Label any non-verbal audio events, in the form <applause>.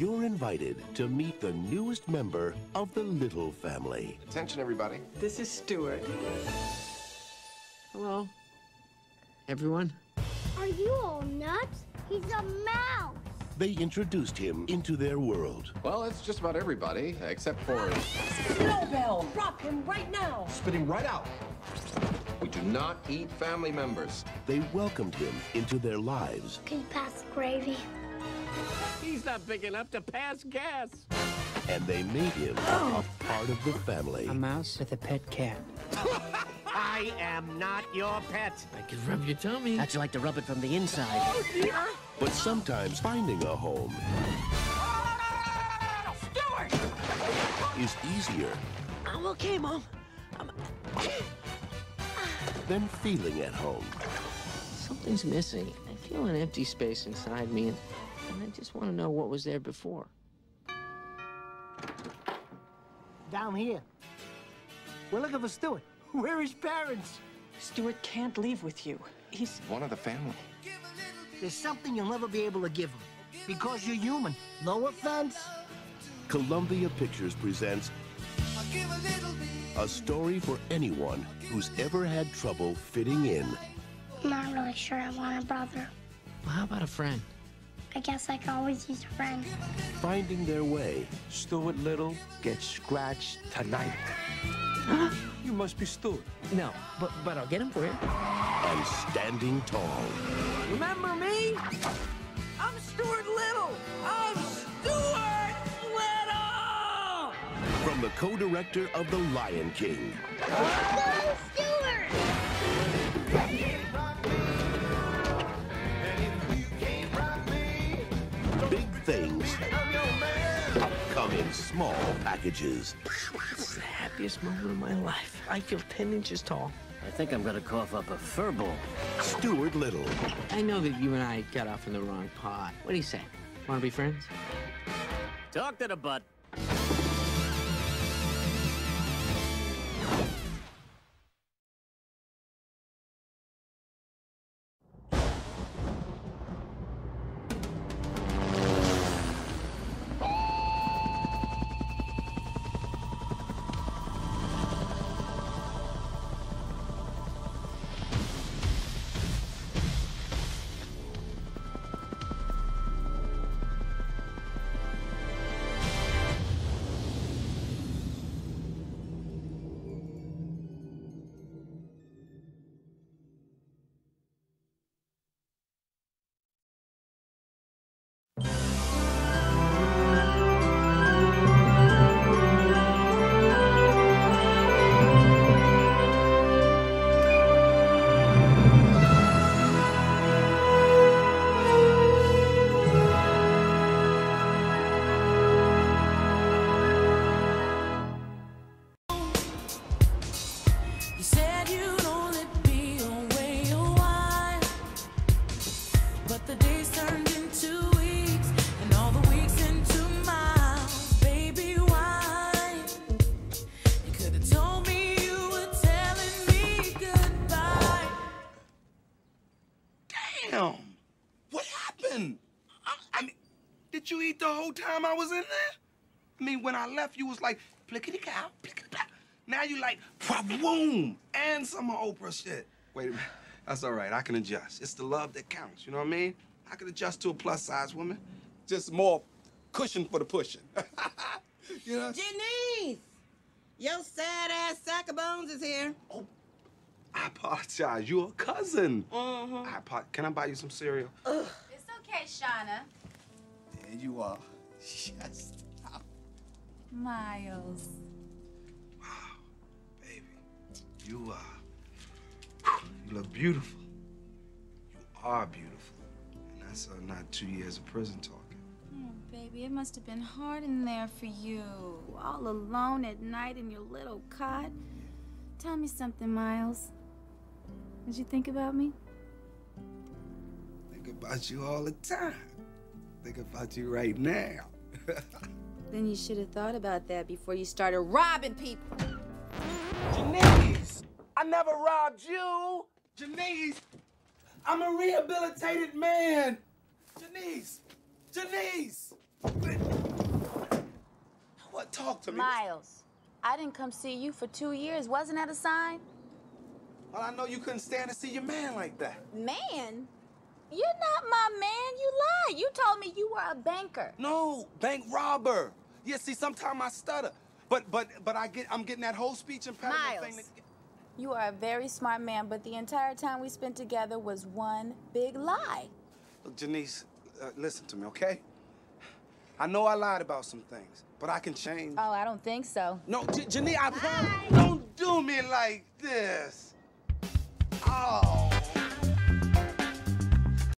you're invited to meet the newest member of the Little family. Attention, everybody. This is Stuart. Hello, everyone. Are you all nuts? He's a mouse. They introduced him into their world. Well, it's just about everybody, except for Snowbell, drop him right now. spit him right out. We do not eat family members. They welcomed him into their lives. Can you pass the gravy? He's not big enough to pass gas. and they made him a oh. part of the family. A mouse with a pet cat. <laughs> I am not your pet. I could rub your tummy. How'd you like to rub it from the inside? Oh, dear. But sometimes finding a home is easier I'm okay, Mom. I'm... than feeling at home. Something's missing. I feel an empty space inside me, and, and I just want to know what was there before. Down here. We're looking for Stuart. <laughs> Where are his parents? Stuart can't leave with you. He's One of the family. There's something you'll never be able to give him. Because you're human. No offense. Columbia Pictures presents a story for anyone who's ever had trouble fitting in. I'm not really sure I want a brother. Well, how about a friend? I guess I could always use a friend. finding their way, Stuart Little gets scratched tonight. <gasps> you must be Stuart. No, but but I'll get him for you. and standing tall. remember me? I'm Stuart Little. I'm Stuart Little. From the co-director of The Lion King, in small packages. It's the happiest moment of my life. I feel 10 inches tall. I think I'm gonna cough up a fur ball. Stuart Little, I know that you and I got off in the wrong pot. What do you say? Want to be friends? Talk to the butt. Did you eat the whole time I was in there? I mean, when I left, you was like, plickety cow, plickety cow. Now you like, boom, and some of Oprah shit. Wait a minute. That's all right. I can adjust. It's the love that counts. You know what I mean? I can adjust to a plus size woman. Just more cushion for the pushing. <laughs> you know? Janice! Your sad ass sack of bones is here. Oh, I apologize. You're a cousin. Uh-huh. I apo- Can I buy you some cereal? It's okay, Shauna. There you are. Yes. Miles. Wow, baby, you are, you look beautiful. You are beautiful, and that's uh, not two years of prison talking. Oh, baby, it must have been hard in there for you. All alone at night in your little cot. Tell me something, Miles. Did you think about me? Think about you all the time. Think about you right now. <laughs> Then you should have thought about that before you started robbing people. Janice, I never robbed you. Janice, I'm a rehabilitated man. Janice, Janice. What? Talk to me. Miles, I didn't come see you for two years. Wasn't that a sign? Well, I know you couldn't stand to see your man like that. Man, you're not my man. You lied. You told me you were a banker. No, bank robber. Yeah, see, sometimes I stutter. But but but I get I'm getting that whole speech impediment thing. Miles, you are a very smart man, but the entire time we spent together was one big lie. Look, Janice, uh, listen to me, okay? I know I lied about some things, but I can change. Oh, I don't think so. No, J- Janice, I promise. Don't do me like this. Oh.